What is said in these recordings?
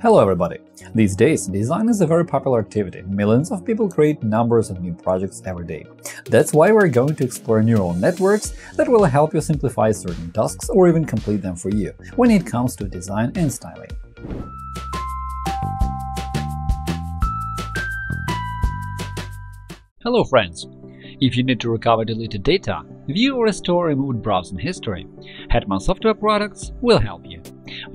Hello everybody! These days, design is a very popular activity. Millions of people create numbers of new projects every day. That's why we're going to explore neural networks that will help you simplify certain tasks or even complete them for you when it comes to design and styling. Hello friends! If you need to recover deleted data, view or restore removed browsing history, Hetman Software Products will help you.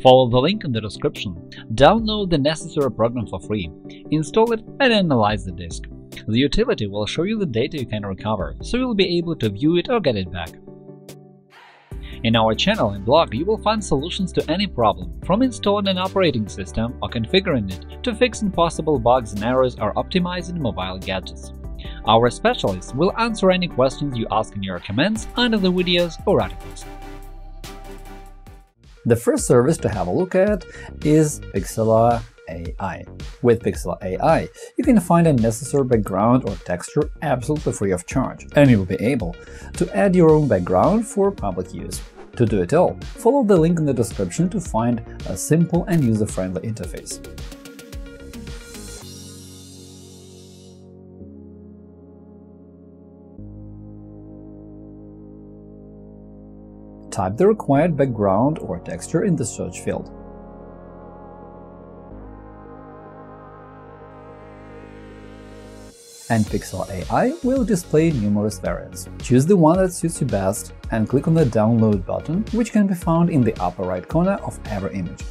Follow the link in the description, download the necessary program for free, install it and analyze the disk. The utility will show you the data you can recover, so you'll be able to view it or get it back. In our channel and blog, you will find solutions to any problem, from installing an operating system or configuring it to fixing possible bugs and errors or optimizing mobile gadgets. Our specialists will answer any questions you ask in your comments under the videos or articles. The first service to have a look at is Pixela AI. With Pixela AI, you can find a necessary background or texture absolutely free of charge, and you'll be able to add your own background for public use. To do it all, follow the link in the description to find a simple and user-friendly interface. Type the required background or texture in the search field. and Pixela AI will display numerous variants. Choose the one that suits you best and click on the Download button, which can be found in the upper right corner of every image.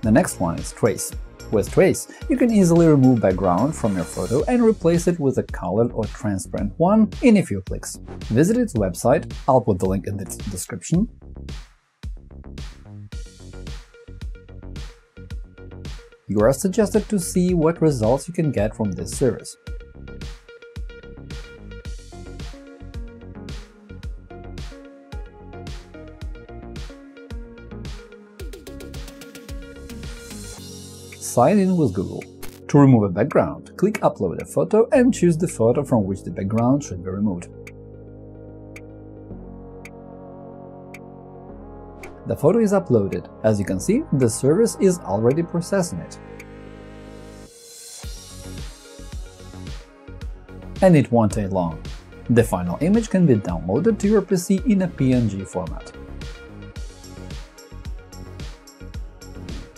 The next one is Trace. With Trace, you can easily remove background from your photo and replace it with a colored or transparent one in a few clicks. Visit its website, I'll put the link in the description. You are suggested to see what results you can get from this service. Sign in with Google. To remove a background, click Upload a photo and choose the photo from which the background should be removed. The photo is uploaded. As you can see, the service is already processing it. And it won't take long. The final image can be downloaded to your PC in a PNG format.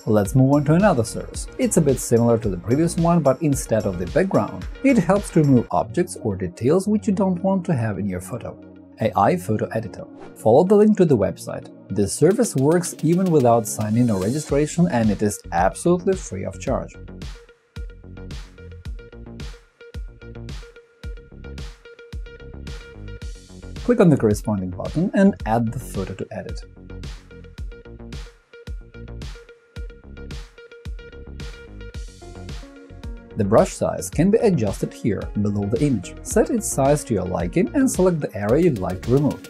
Let's move on to another service. It's a bit similar to the previous one, but instead of the background, it helps to remove objects or details which you don't want to have in your photo. AI Photo Editor. Follow the link to the website. This service works even without sign-in or registration and it is absolutely free of charge. Click on the corresponding button and add the photo to edit. The brush size can be adjusted here, below the image. Set its size to your liking and select the area you'd like to remove.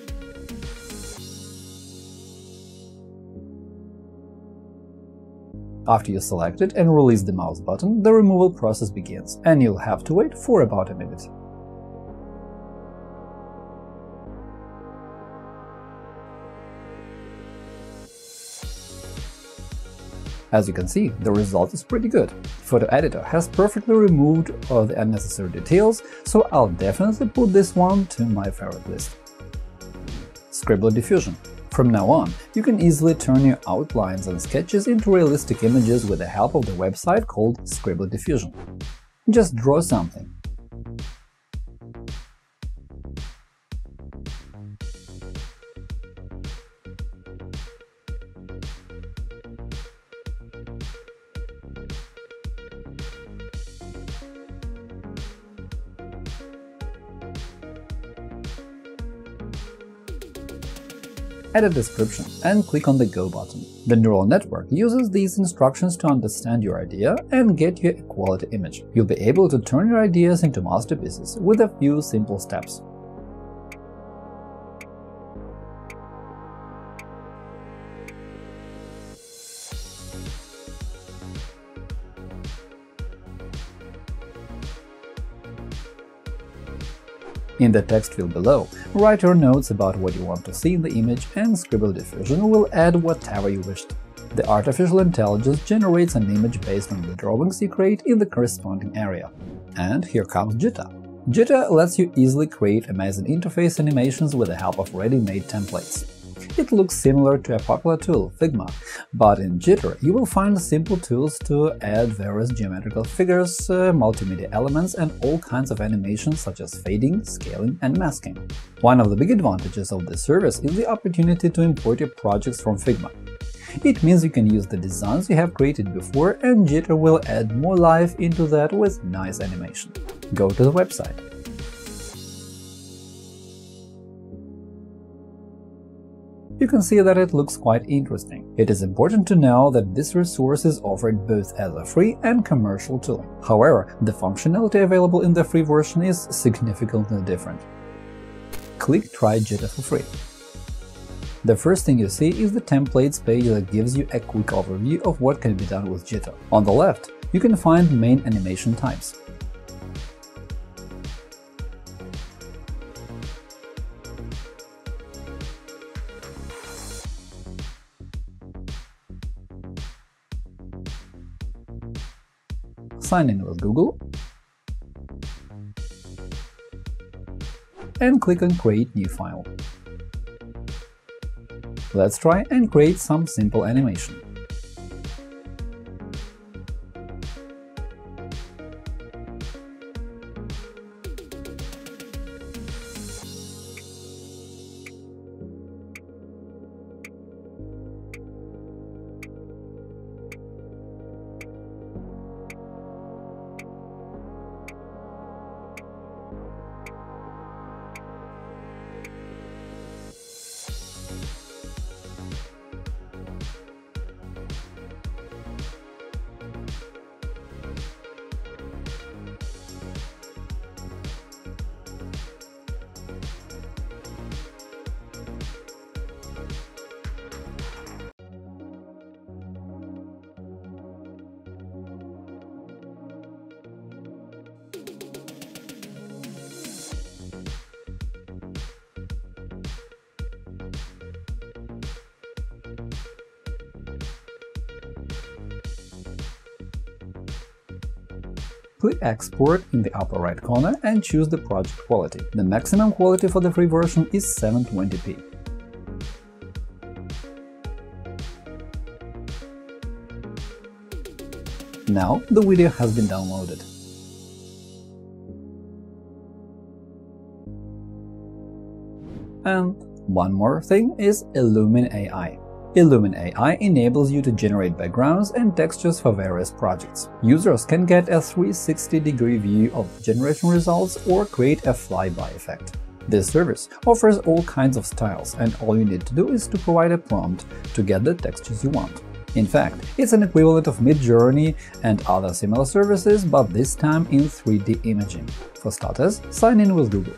After you select it and release the mouse button, the removal process begins, and you'll have to wait for about a minute. As you can see, the result is pretty good. Photo Editor has perfectly removed all the unnecessary details, so I'll definitely put this one to my favorite list. Scribble Diffusion From now on, you can easily turn your outlines and sketches into realistic images with the help of the website called Scribble Diffusion. Just draw something, add a description, and click on the Go button. The neural network uses these instructions to understand your idea and get you a quality image. You'll be able to turn your ideas into masterpieces with a few simple steps. In the text field below, write your notes about what you want to see in the image and Scribble Diffusion will add whatever you wish. The artificial intelligence generates an image based on the drawings you create in the corresponding area. And here comes Jitter. Jitter lets you easily create amazing interface animations with the help of ready-made templates. It looks similar to a popular tool, Figma, but in Jitter you will find simple tools to add various geometrical figures, uh, multimedia elements, and all kinds of animations such as fading, scaling, and masking. One of the big advantages of this service is the opportunity to import your projects from Figma. It means you can use the designs you have created before and Jitter will add more life into that with nice animation. Go to the website. You can see that it looks quite interesting. It is important to know that this resource is offered both as a free and commercial tool. However, the functionality available in the free version is significantly different. Click Try Jitter for free. The first thing you see is the templates page that gives you a quick overview of what can be done with Jitter. On the left, you can find main animation types. Sign with Google and click on Create new file. Let's try and create some simple animation. Click Export in the upper right corner and choose the project quality. The maximum quality for the free version is 720p. Now the video has been downloaded. And one more thing is Illumine AI. Illumine AI enables you to generate backgrounds and textures for various projects. Users can get a 360-degree view of generation results or create a flyby effect. This service offers all kinds of styles, and all you need to do is to provide a prompt to get the textures you want. In fact, it's an equivalent of Midjourney and other similar services, but this time in 3D imaging. For starters, sign in with Google.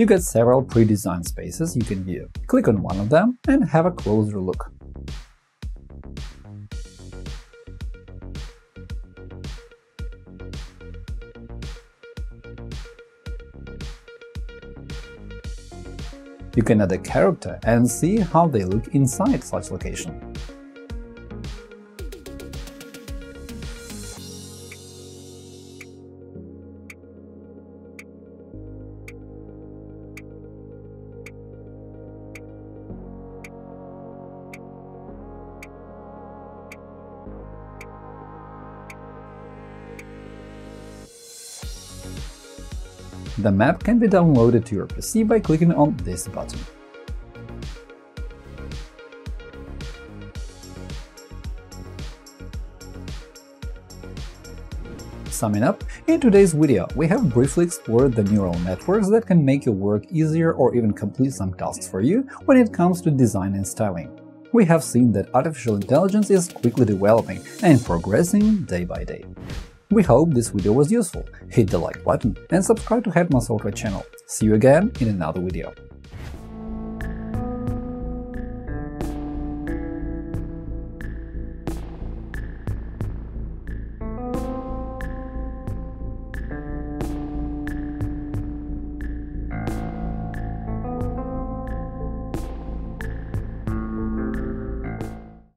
You get several pre-designed spaces you can view. Click on one of them and have a closer look. You can add a character and see how they look inside such location. The map can be downloaded to your PC by clicking on this button. Summing up, in today's video, we have briefly explored the neural networks that can make your work easier or even complete some tasks for you when it comes to design and styling. We have seen that artificial intelligence is quickly developing and progressing day by day. We hope this video was useful, hit the like button and subscribe to Hetman Software channel. See you again in another video.